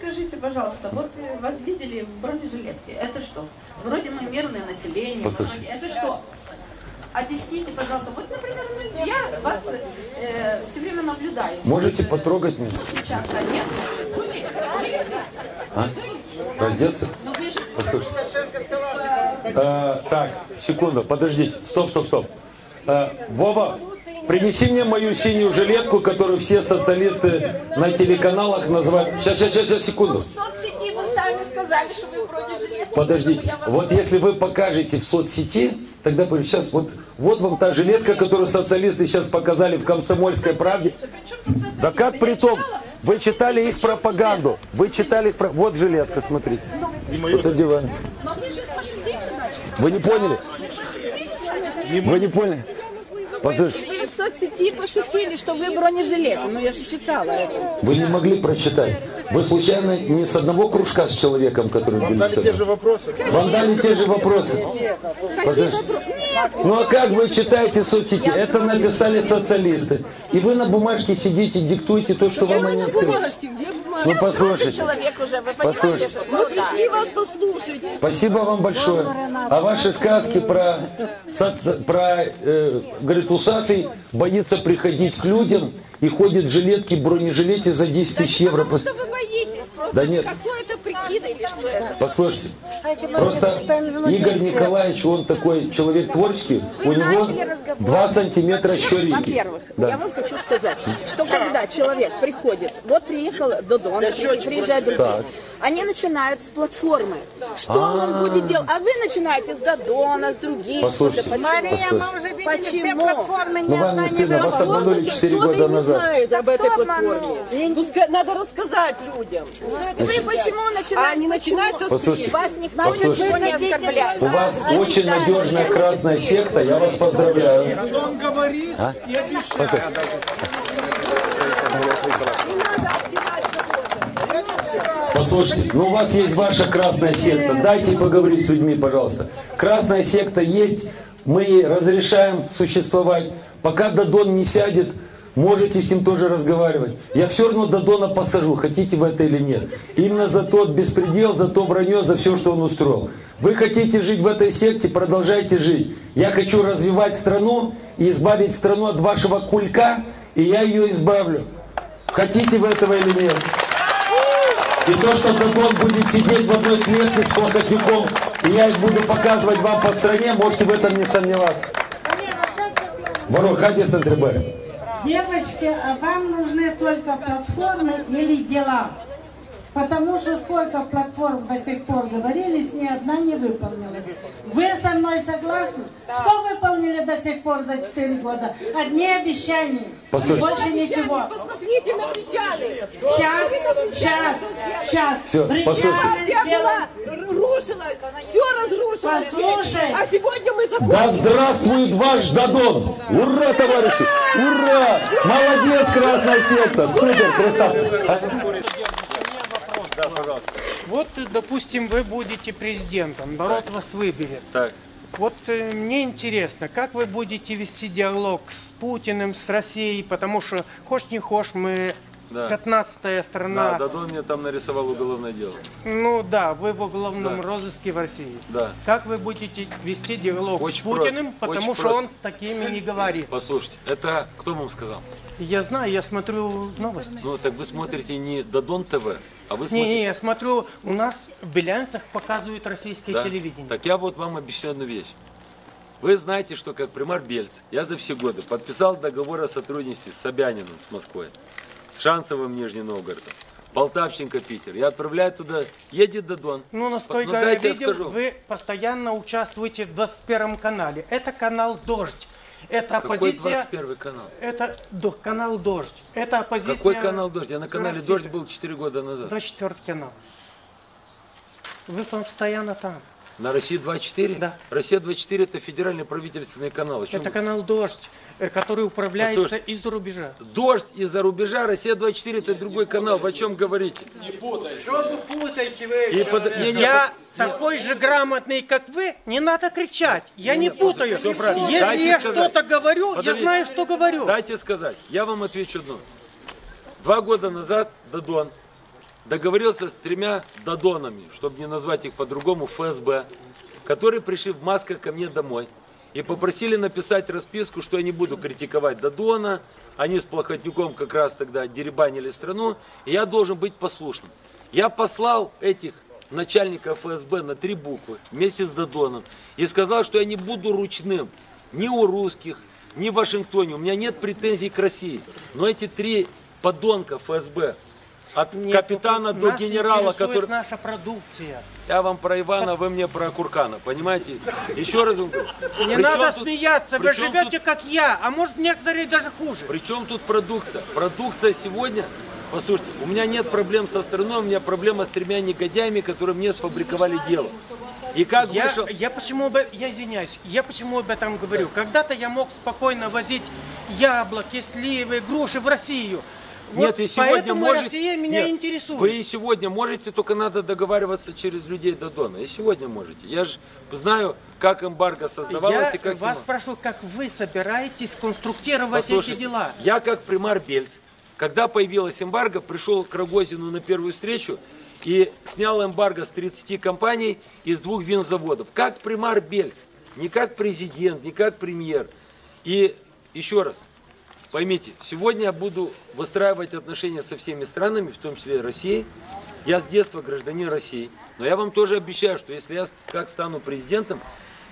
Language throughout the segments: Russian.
скажите, пожалуйста, вот вас видели в бронежилетке. Это что? Вроде мы мирное население. Послушайте. Это что? Объясните, пожалуйста. Вот, например, ну, я вас э, все время наблюдаю. Можете Э, потрогать меня? Сейчас, а нет? Были? Были? А? Раздеться? Ну вы же... Послушайте. Э, так, секунду, подождите. Стоп, стоп, стоп. Э, Вова, принеси мне мою синюю жилетку, которую все социалисты на телеканалах называют... Сейчас, сейчас, сейчас, сейчас, секунду. В соцсети вы сами сказали, что вы бронежилетку. Подождите, Я вас- вот если вы покажете в соцсети, тогда сейчас вот, вот вам та жилетка, которую социалисты сейчас показали в «Комсомольской правде». Да как при том? Вы читали их пропаганду. Вы читали их про... Вот жилетка, смотрите. Вот одеваем. Вы не поняли? Вы не поняли? Послушайте, Вы в соцсети пошутили, что вы бронежилеты. Ну я же читала это. вы не могли прочитать. Вы случайно не с одного кружка с человеком, который был Дали те же вопросы. Вам дали те же вопросы. Послушайте, Ну а как вы читаете в соцсети? Это написали социалисты. И вы на бумажке сидите, диктуете то, что вам они скажут. Ну послушайте. Уже, Послушайте. Мы пришли вас послушать. Спасибо вам большое. А ваши сказки про, про э, говорит, усатый боится приходить к людям и ходит в жилетке, бронежилете за 10 тысяч евро. Потому что вы боитесь. Просто Да нет. какое-то прикида или что это? Послушайте, просто Игорь Николаевич, он такой человек творческий, у него 2 сантиметра щерики. Во-первых, Да. я вам хочу сказать, что когда человек приходит, вот приехал Додон, при- приезжает другой, Так. Они начинают с платформы. Что он будет делать? А вы начинаете с Додона, с других. Послушайте, Почему? послушайте. мы уже видели все Почему? платформы, ни Ну вам одна не стыдно, вас обманули 4 года назад. знает об этой платформе. Пускай надо рассказать людям. Вы почему начинаете? А они начинают со Послушайте, Вас никто послушайте. ничего не оскорбляет. У вас очень надежная красная секта, я вас поздравляю. Он говорит А? и обещает. Послушайте, ну у вас есть ваша красная секта, дайте поговорить с людьми, пожалуйста. Красная секта есть, мы ей разрешаем существовать. Пока Дадон не сядет, можете с ним тоже разговаривать. Я все равно Дадона посажу, хотите вы это или нет. Именно за тот беспредел, за то вранье, за все, что он устроил. Вы хотите жить в этой секте, продолжайте жить. Я хочу развивать страну и избавить страну от вашего кулька, и я ее избавлю. Хотите вы этого или нет? И то, что Дадон будет сидеть в одной клетке с плохотником, и я их буду показывать вам по стране, можете в этом не сомневаться. Ворон, ходи с. Девочки, а вам нужны только платформы или дела? Потому что сколько платформ до сих пор говорились, ни одна не выполнилась. Вы со мной согласны? Что выполнили до сих пор за 4 года? Одни обещания. Послушайте. Больше ничего. Посмотрите на кричали. Сейчас, сейчас, сейчас. Всё, послушайте. Я была, рушилась, все разрушилось. Послушай. А сегодня мы закончим. Да здравствует ваш Дадон! Ура, товарищи! Ура! Молодец, красная секта! Супер, красавцы! А? Вот, допустим, вы будете президентом, народ вас выберет. Так. Вот э, мне интересно, как вы будете вести диалог с Путиным, с Россией, потому что, хошь не хошь, мы Да. 15 страна. Да, Дадон мне там нарисовал уголовное дело. Ну да, вы в уголовном Да. розыске в России. Да. Как вы будете вести диалог Очень с Путиным, просто, потому что просто. он с такими не говорит. Послушайте, это кто вам сказал? Я знаю, я смотрю новости. Ну, так вы смотрите не Дадон ТВ, а вы Не, смотрите... не, я смотрю, у нас в Белянцах показывают российское Да? телевидение. Так я вот вам объясню одну вещь. Вы знаете, что как примар Бельц, я за все годы подписал договор о сотрудничестве с Собяниным, с Москвой, с Шансовым Нижним Новгородом, Полтавченко, Питер. Я отправляю туда, едет Дадон. Ну, насколько Ну, я видел, скажу. вы постоянно участвуете в 21 канале. Это канал «Дождь». Это Какой оппозиция... 21 канал? Это до- канал «Дождь». Это оппозиция... Какой канал «Дождь»? Я на канале России. «Дождь» был 4 года назад. 24 канал. Вы там постоянно там. На России 24? Да. Россия 24 это федеральный правительственный канал. Чем Это канал «Дождь», э, который управляется из-за рубежа. Дождь из-за рубежа, Россия 24 это другой канал. Вы о чем говорите? Что вы путаете вы? И под- не, не, Я такой же грамотный, как вы, не надо кричать. Я не путаю. Если я что-то говорю, я знаю, что говорю. Дайте сказать. Я вам отвечу одно. Два года назад Дадон договорился с тремя додонами, чтобы не назвать их по-другому, ФСБ, которые пришли в масках ко мне домой и попросили написать расписку, что я не буду критиковать Додона, они с Плохотнюком как раз тогда деребанили страну, и я должен быть послушным. Я послал этих начальников ФСБ на три буквы вместе с Додоном и сказал, что я не буду ручным ни у русских, ни в Вашингтоне. У меня нет претензий к России. Но эти три подонка ФСБ, от Нет, капитана до генерала, который... наша продукция. Я вам про Ивана, вы мне про Куркана, понимаете? Еще раз вам говорю. Не надо тут- смеяться, вы живете тут- как я, а может некоторые даже хуже. Причем тут продукция? Продукция сегодня, послушайте, у меня нет проблем со страной, у меня проблема с тремя негодяями, которые мне сфабриковали дело. И как Я, вышел... я почему бы, я извиняюсь, я почему об этом говорю? Когда-то я мог спокойно возить яблоки, сливы, груши в Россию. Вот Нет, и сегодня можете... Россия меня Нет, интересует. Вы и сегодня можете, только надо договариваться через людей Додона. И сегодня можете. Я же знаю, как эмбарго создавалось Я и как вас снималось. спрашиваю, как вы собираетесь конструктировать эти Послушайте, дела? Я как примар Бельц, когда появилась эмбарго, пришел к Рогозину на первую встречу и снял эмбарго с 30 компаний из двух винзаводов. Как примар Бельц, не как президент, не как премьер. И еще раз, поймите, сегодня я буду выстраивать отношения со всеми странами, в том числе Россией. Я с детства гражданин России. Но я вам тоже обещаю, что если я как стану президентом,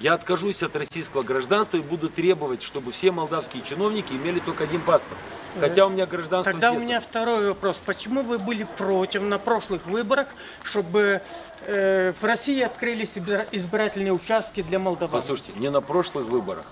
я откажусь от российского гражданства и буду требовать, чтобы все молдавские чиновники имели только один паспорт. Хотя у меня гражданство Тогда у меня второй вопрос. Почему вы были против на прошлых выборах, чтобы э, в России открылись избира- избирательные участки для молдаван? Послушайте, не на прошлых выборах,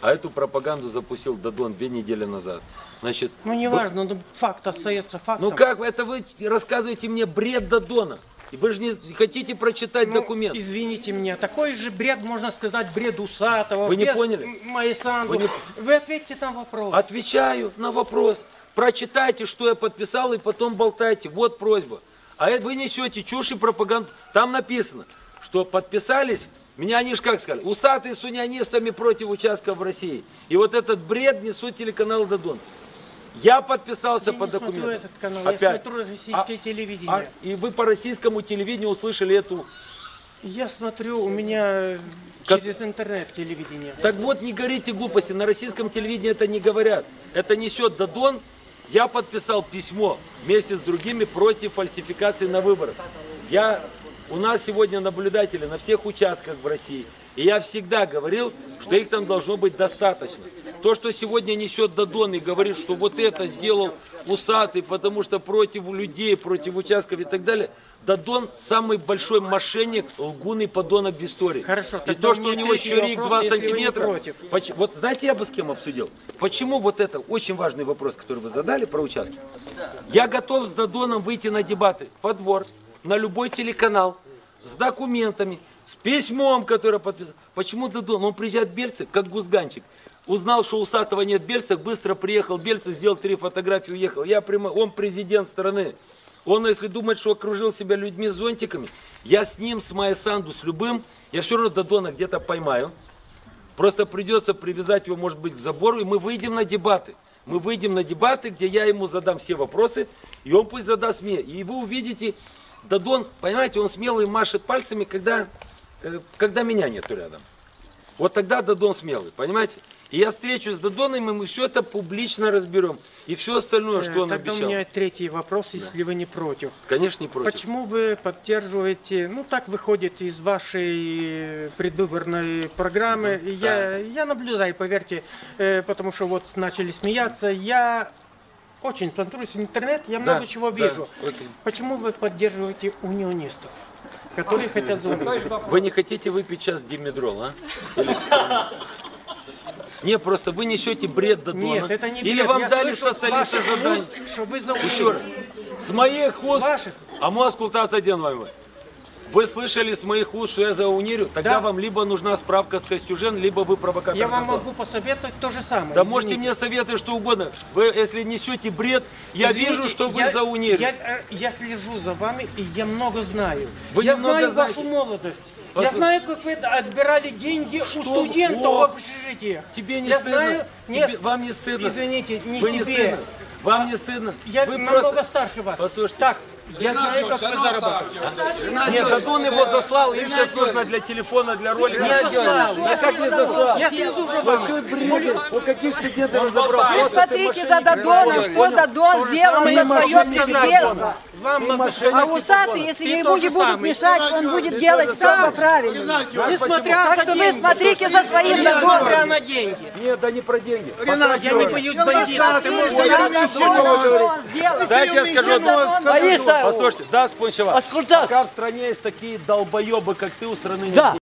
а эту пропаганду запустил Дадон две недели назад. Значит, Ну, неважно, но факт остается фактом. ну как, это вы рассказываете мне бред Дадона? И вы же не хотите прочитать Ну, документ. Извините меня, такой же бред, можно сказать, бред Усатого. Вы не поняли? Майсанду. Вы Вы, не- ответьте на вопрос. Отвечаю на вопрос. Прочитайте, что я подписал, и потом болтайте. Вот просьба. А это вы несете чушь и пропаганду. Там написано, что подписались, меня они же как сказали, усатые с унионистами против участков в России. И вот этот бред несут телеканал Дадон. Я подписался Я под не смотрю документом. этот канал, я смотрю российское телевидение. а- и вы по российскому телевидению услышали эту... Я смотрю, у меня Как- через интернет телевидение. Так вот, не говорите глупости, на российском телевидении это не говорят. Это несет Дадон. Я подписал письмо вместе с другими против фальсификации на выборах. Я, у нас сегодня наблюдатели на всех участках в России. И я всегда говорил, что их там должно быть достаточно. То, что сегодня несет Дадон и говорит, что вот это сделал усатый, потому что против людей, против участков и так далее. Дадон самый большой мошенник, лгун и подонок в истории. Хорошо, и то, что у него третий щурик вопрос, 2 если вы не сантиметра. против. Поч- Вот знаете, я бы с кем обсудил? Почему вот это очень важный вопрос, который вы задали про участки? Я готов с Дадоном выйти на дебаты во двор, на любой телеканал, с документами, с письмом, которое подписал. Почему Дадон? Он приезжает в Бельцы, как гузганчик. Узнал, что у Сатова нет в Бельцах, быстро приехал в Бельцы, сделал три фотографии, уехал. Я прямо, он президент страны. Он, если думает, что окружил себя людьми с зонтиками, я с ним, с Майя Санду, с любым, я все равно Дадона где-то поймаю. Просто придется привязать его, может быть, к забору, и мы выйдем на дебаты. Мы выйдем на дебаты, где я ему задам все вопросы, и он пусть задаст мне. И вы увидите, Дадон, понимаете, он смелый машет пальцами, когда, э, когда меня нету рядом. Вот тогда Дадон смелый, понимаете? И я встречусь с Дадоном, и мы все это публично разберем. И все остальное, что он Э, Тогда обещал. у меня третий вопрос, если вы не против. Конечно, не против. Почему вы поддерживаете, ну так выходит из вашей предвыборной программы, и я, я наблюдаю, поверьте, э, потому что вот начали смеяться, я очень смотрю в интернет, я много Да, чего да, вижу. окей. Почему вы поддерживаете унионистов, которые хотят завоевать? Вы не хотите выпить сейчас димедрол, а? Или? Не, просто вы несете бред Дадона. Нет, это не Или бред. вам Я дали социалисты задание. уст, что вы за Еще раз. С моих уст. Ваших. А мозг култас один вами. Вы слышали с моих уст, что я за унирю? Тогда Да. вам либо нужна справка с Костюжен, либо вы провокатор. Я вам Дадона. могу посоветовать то же самое. Да извините. можете мне советовать что угодно. Вы, если несете бред, я Извините, вижу, что вы я- за унирю. Я, э, я слежу за вами, и я много знаю. Вы я знаю знаете. вашу молодость. Я Послушай. знаю, как вы отбирали деньги у студентов О, в общежитии. Тебе не я стыдно? Знаю... Нет, Тебе- вам не стыдно? извините, не Вы не тебе. стыдно? Вам не стыдно? Я Вы намного просто- старше вас. Послушайте. Так, Я знаю, как вы заработали. Нет, Дадон его заслал, им сейчас нужно для телефона, для ролика. Не заслал. Я как не заслал? Я съезжу же Вот вам. вы бредите, у каких студентов разобрал? Вы смотрите за Дадоном, что Дадон сделал за свое сказать, Вам могу А сказать. усатый, если Ты ему не будут самое. мешать, он будет делать все по правильному. Несмотря Так за что вы смотрите за своим Несмотря Дадоном. на деньги. Нет, да не про деньги. Я не боюсь бандитов. Дайте я скажу. Послушайте, да, Спончева, пока в стране есть такие долбоебы, как ты, у страны не Да.